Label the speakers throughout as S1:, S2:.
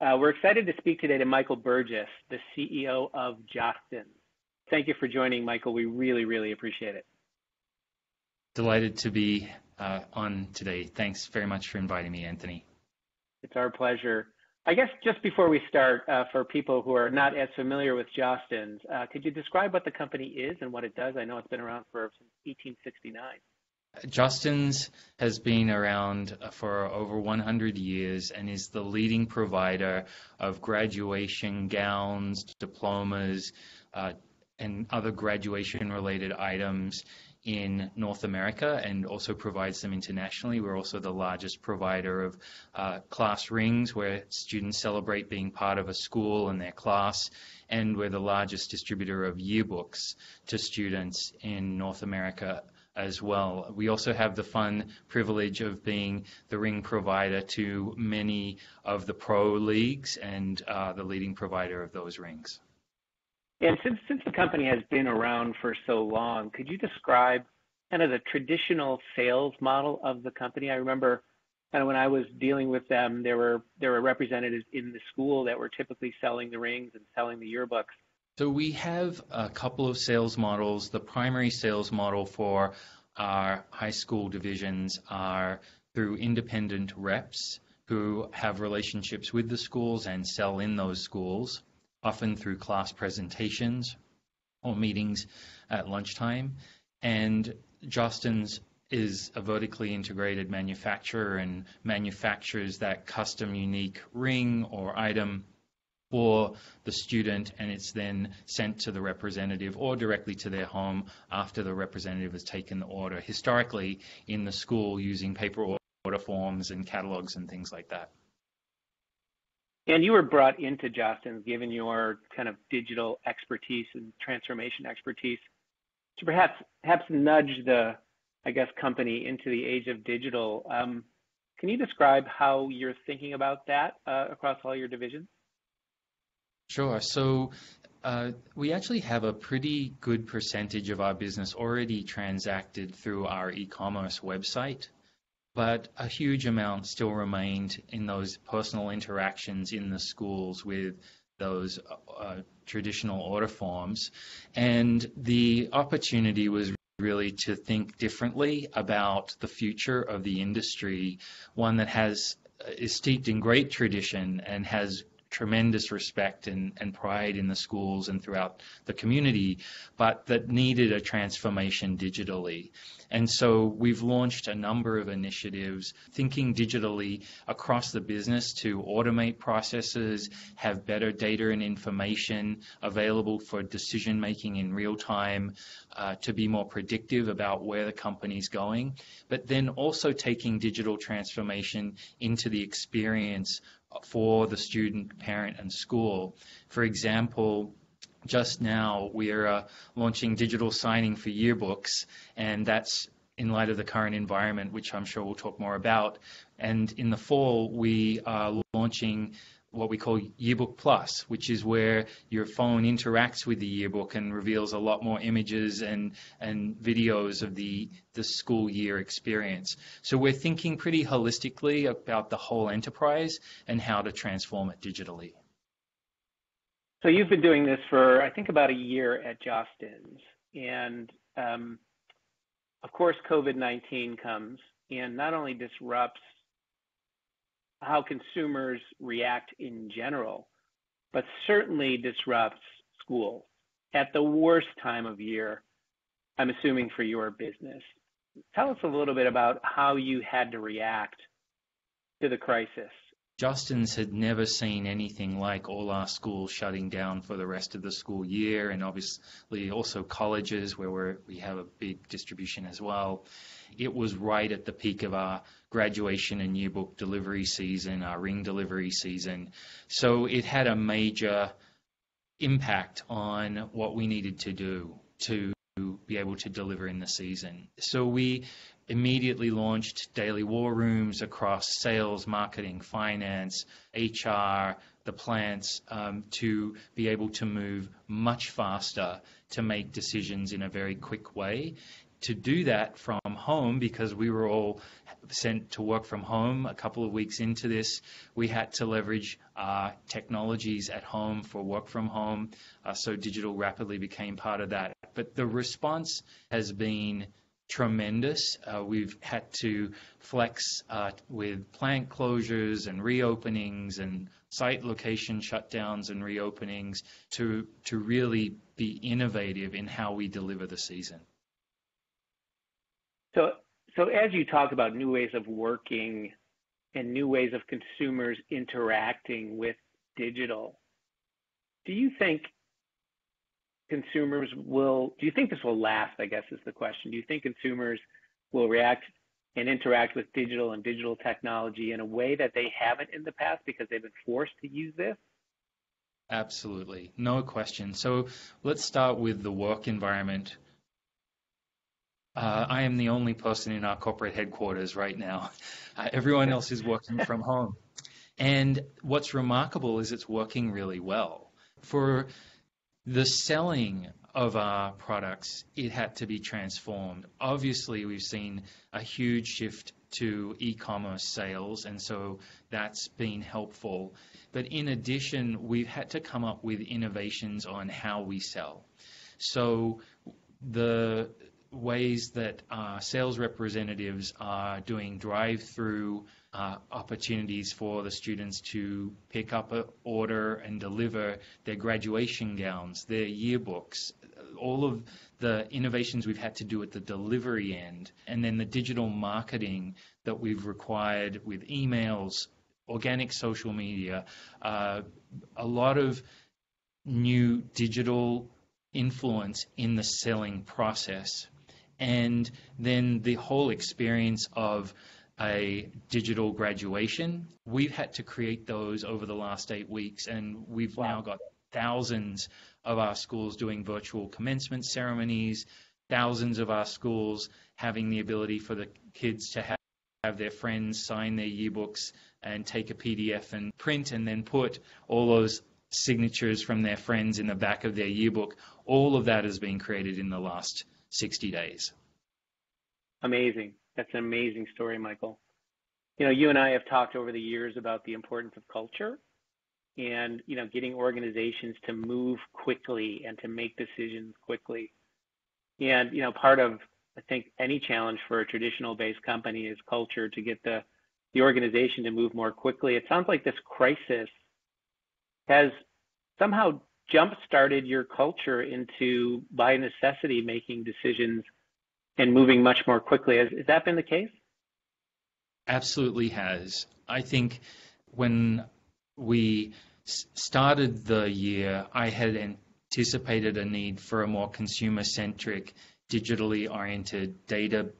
S1: Uh, we're excited to speak today to Michael Burgess, the CEO of Jostens. Thank you for joining, Michael. We really, really appreciate it.
S2: Delighted to be uh, on today. Thanks very much for inviting me, Anthony.
S1: It's our pleasure. I guess just before we start, uh, for people who are not as familiar with Jostens, uh, could you describe what the company is and what it does? I know it's been around for since 1869.
S2: Jostens has been around for over 100 years and is the leading provider of graduation gowns, diplomas, uh, and other graduation related items in North America and also provides them internationally. We're also the largest provider of uh, class rings where students celebrate being part of a school and their class. And we're the largest distributor of yearbooks to students in North America as well. We also have the fun privilege of being the ring provider to many of the pro leagues and uh, the leading provider of those rings.
S1: And since since the company has been around for so long, could you describe kind of the traditional sales model of the company? I remember kind of when I was dealing with them, there were there were representatives in the school that were typically selling the rings and selling the yearbooks.
S2: So we have a couple of sales models. The primary sales model for our high school divisions are through independent reps who have relationships with the schools and sell in those schools, often through class presentations or meetings at lunchtime. And Jostens is a vertically integrated manufacturer and manufactures that custom unique ring or item for the student and it's then sent to the representative or directly to their home after the representative has taken the order, historically in the school using paper order forms and catalogs and things like that.
S1: And you were brought into Jostens given your kind of digital expertise and transformation expertise to perhaps perhaps nudge the, I guess, company into the age of digital. Um, can you describe how you're thinking about that uh, across all your divisions?
S2: Sure. So uh, we actually have a pretty good percentage of our business already transacted through our e-commerce website, but a huge amount still remained in those personal interactions in the schools with those uh, traditional order forms. And the opportunity was really to think differently about the future of the industry, one that has is steeped in great tradition and has tremendous respect and, and pride in the schools and throughout the community, but that needed a transformation digitally. And so we've launched a number of initiatives thinking digitally across the business to automate processes, have better data and information available for decision making in real time, uh, to be more predictive about where the company's going, but then also taking digital transformation into the experience for the student, parent, and school. For example, just now we're uh, launching digital signing for yearbooks, and that's in light of the current environment, which I'm sure we'll talk more about. And in the fall, we are launching what we call Yearbook Plus, which is where your phone interacts with the yearbook and reveals a lot more images and, and videos of the, the school year experience. So we're thinking pretty holistically about the whole enterprise and how to transform it digitally.
S1: So you've been doing this for, I think, about a year at Jostens. And um, of course, COVID 19 comes and not only disrupts how consumers react in general, but certainly disrupts schools at the worst time of year, I'm assuming for your business. Tell us a little bit about how you had to react to the crisis.
S2: Jostens had never seen anything like all our schools shutting down for the rest of the school year, and obviously also colleges where we have a big distribution as well. It was right at the peak of our graduation and new book delivery season, our ring delivery season. So it had a major impact on what we needed to do to be able to deliver in the season. So we immediately launched daily war rooms across sales, marketing, finance, HR, the plants um, to be able to move much faster to make decisions in a very quick way to do that from home because we were all sent to work from home a couple of weeks into this. We had to leverage uh, technologies at home for work from home, uh, so digital rapidly became part of that. But the response has been tremendous. Uh, we've had to flex uh, with plant closures and reopenings and site location shutdowns and reopenings to to really be innovative in how we deliver the season.
S1: So, so as you talk about new ways of working and new ways of consumers interacting with digital, do you think consumers will, do you think this will last? I guess is the question. Do you think consumers will react and interact with digital and digital technology in a way that they haven't in the past because they've been forced to use this?
S2: Absolutely, no question. So let's start with the work environment. Uh, I am the only person in our corporate headquarters right now. Uh, everyone else is working from home. And what's remarkable is it's working really well. For the selling of our products, it had to be transformed. Obviously, we've seen a huge shift to e-commerce sales, and so that's been helpful. But in addition, we've had to come up with innovations on how we sell. So the ways that uh, sales representatives are doing drive-through uh, opportunities for the students to pick up an order and deliver their graduation gowns, their yearbooks, all of the innovations we've had to do at the delivery end, and then the digital marketing that we've required with emails, organic social media, uh, a lot of new digital influence in the selling process. And then the whole experience of a digital graduation. We've had to create those over the last eight weeks, and we've wow. now got thousands of our schools doing virtual commencement ceremonies, thousands of our schools having the ability for the kids to have, have their friends sign their yearbooks and take a PDF and print and then put all those signatures from their friends in the back of their yearbook. All of that has been created in the last 60 days.
S1: Amazing. That's an amazing story, Michael. You know, you and I have talked over the years about the importance of culture and, you know, getting organizations to move quickly and to make decisions quickly. And, you know, part of, I think, any challenge for a traditional based company is culture to get the, the organization to move more quickly. It sounds like this crisis has somehow jump started your culture into, by necessity, making decisions and moving much more quickly. Has, has that been the case?
S2: Absolutely has. I think when we started the year, I had anticipated a need for a more consumer centric, digitally oriented, data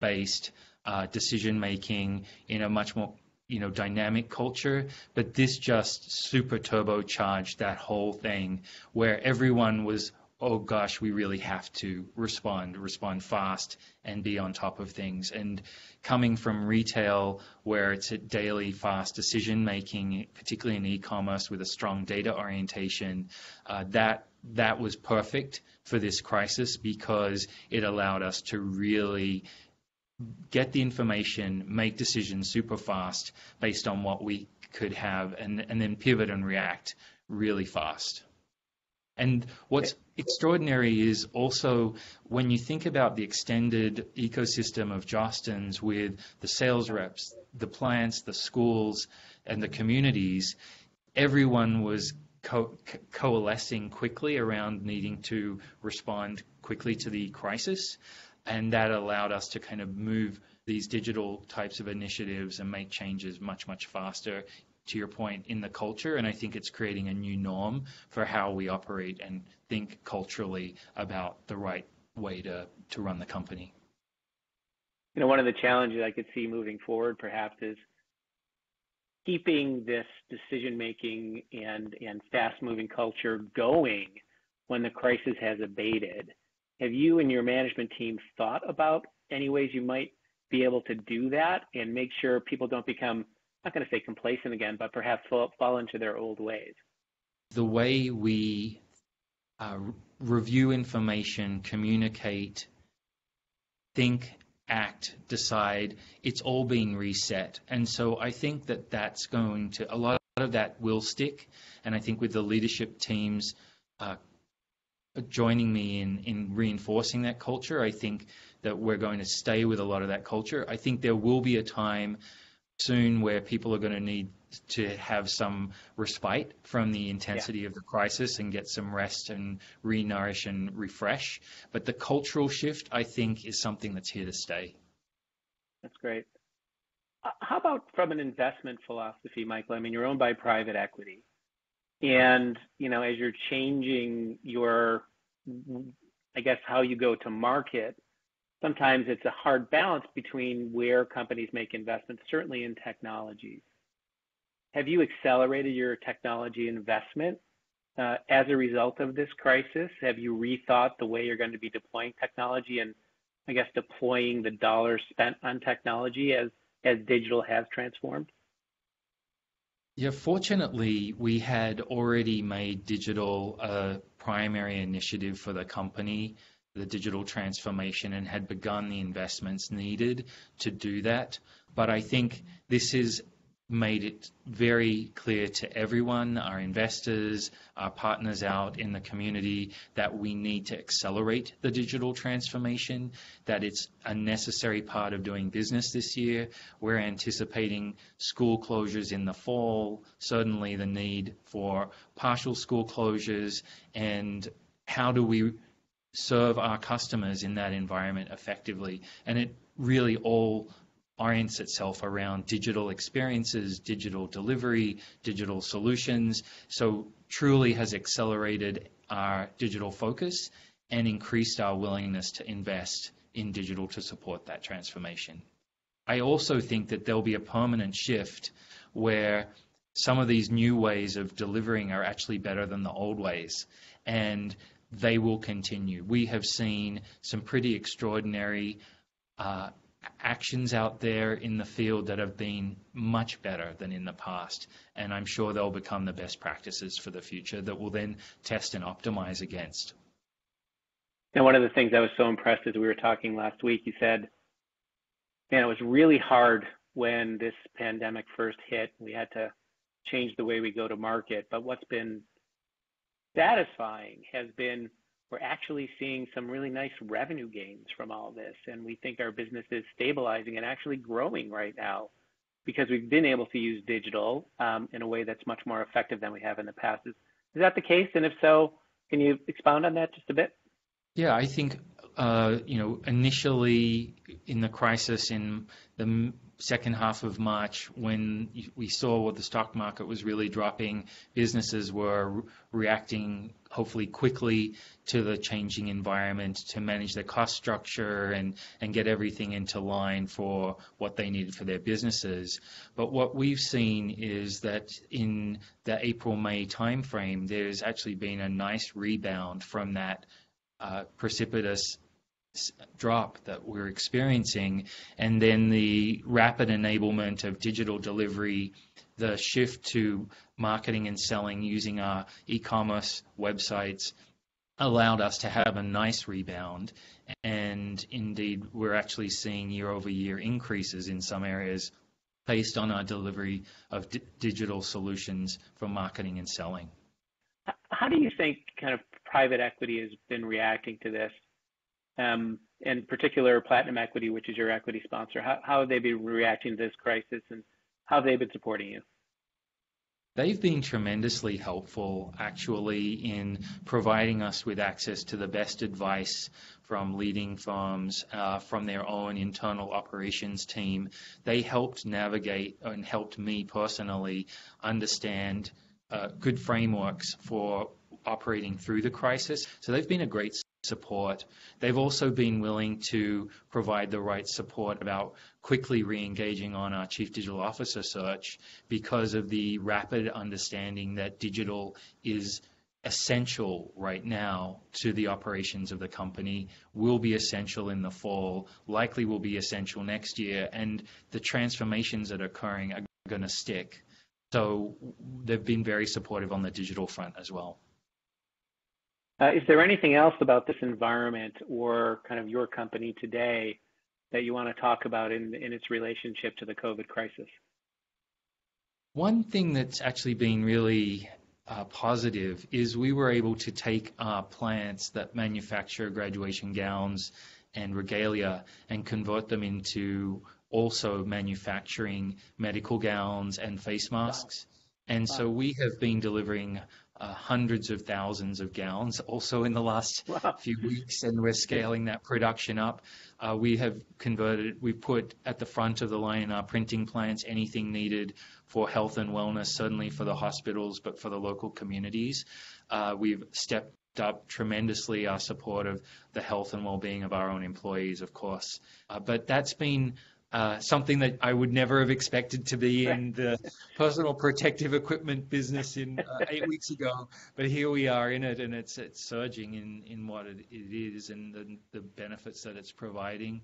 S2: based uh, decision making in a much more you know dynamic culture but this just super turbocharged that whole thing where everyone was oh gosh, we really have to respond, respond fast and be on top of things. And coming from retail, where it's a daily fast decision making, particularly in e-commerce with a strong data orientation, uh, that that was perfect for this crisis because it allowed us to really get the information, make decisions super fast based on what we could have, and, and then pivot and react really fast. And what's extraordinary is also when you think about the extended ecosystem of Jostens with the sales reps, the plants, the schools, and the communities, everyone was co- coalescing quickly around needing to respond quickly to the crisis. And that allowed us to kind of move these digital types of initiatives and make changes much, much faster to your point, in the culture, and I think it's creating a new norm for how we operate and think culturally about the right way to, to run the company.
S1: You know, one of the challenges I could see moving forward perhaps is keeping this decision making and, and fast moving culture going when the crisis has abated. Have you and your management team thought about any ways you might be able to do that and make sure people don't become I'm not going to say complacent again, but perhaps fall, fall into their old ways?
S2: The way we uh, review information, communicate, think, act, decide, it's all being reset. And so I think that that's going to, a lot of that will stick. And I think with the leadership teams uh, joining me in, in reinforcing that culture, I think that we're going to stay with a lot of that culture. I think there will be a time soon where people are going to need to have some respite from the intensity yeah. of the crisis and get some rest and re-nourish and refresh. But the cultural shift, I think, is something that's here to stay.
S1: That's great. Uh, how about from an investment philosophy, Michael? I mean, you're owned by private equity, and you know, as you're changing your, I guess, how you go to market, sometimes it's a hard balance between where companies make investments, certainly in technologies. Have you accelerated your technology investment uh, as a result of this crisis? Have you rethought the way you're going to be deploying technology and, I guess, deploying the dollars spent on technology as as digital has transformed?
S2: Yeah, fortunately, we had already made digital a primary initiative for the company the digital transformation and had begun the investments needed to do that. But I think this has made it very clear to everyone, our investors, our partners out in the community, that we need to accelerate the digital transformation, that it's a necessary part of doing business this year. We're anticipating school closures in the fall, certainly the need for partial school closures, and how do we serve our customers in that environment effectively. And it really all orients itself around digital experiences, digital delivery, digital solutions. So truly has accelerated our digital focus and increased our willingness to invest in digital to support that transformation. I also think that there'll be a permanent shift where some of these new ways of delivering are actually better than the old ways. And they will continue. We have seen some pretty extraordinary uh, actions out there in the field that have been much better than in the past, and I'm sure they'll become the best practices for the future that we'll then test and optimize against.
S1: And one of the things I was so impressed as we were talking last week, you said, man, it was really hard when this pandemic first hit. We had to change the way we go to market. But what's been satisfying has been we're actually seeing some really nice revenue gains from all this. And we think our business is stabilizing and actually growing right now because we've been able to use digital um, in a way that's much more effective than we have in the past. Is, is that the case? And if so, can you expound on that just a bit?
S2: Yeah, I think uh, you know initially in the crisis in the second half of March, when we saw what the stock market was really dropping, businesses were reacting hopefully quickly to the changing environment to manage their cost structure and, and get everything into line for what they needed for their businesses. But what we've seen is that in the April May timeframe, there's actually been a nice rebound from that uh, precipitous drop that we're experiencing, and then the rapid enablement of digital delivery, the shift to marketing and selling using our e-commerce websites allowed us to have a nice rebound. And indeed, we're actually seeing year-over-year increases in some areas based on our delivery of digital solutions for marketing and selling.
S1: How do you think kind of private equity has been reacting to this? Um, in particular Platinum Equity, which is your equity sponsor? How, how have they been reacting to this crisis and how have they been supporting you?
S2: They've been tremendously helpful, actually, in providing us with access to the best advice from leading firms, uh, from their own internal operations team. They helped navigate and helped me personally understand uh, good frameworks for operating through the crisis. So they've been a great support. They've also been willing to provide the right support about quickly re-engaging on our Chief Digital Officer search because of the rapid understanding that digital is essential right now to the operations of the company, will be essential in the fall, likely will be essential next year, and the transformations that are occurring are going to stick. So they've been very supportive on the digital front as well.
S1: Uh, is there anything else about this environment or kind of your company today that you want to talk about in, in its relationship to the COVID crisis?
S2: One thing that's actually been really uh, positive is we were able to take our plants that manufacture graduation gowns and regalia and convert them into also manufacturing medical gowns and face masks. And so we have been delivering uh, hundreds of thousands of gowns also in the last wow. few weeks, and we're scaling that production up. Uh, we have converted, we put at the front of the line in our printing plants anything needed for health and wellness, certainly for the hospitals, but for the local communities. Uh, we've stepped up tremendously our support of the health and well-being of our own employees, of course. Uh, but that's been uh, something that I would never have expected to be in the personal protective equipment business in uh, eight weeks ago. But here we are in it, and it's it's surging in in what it, it is and the, the benefits that it's providing.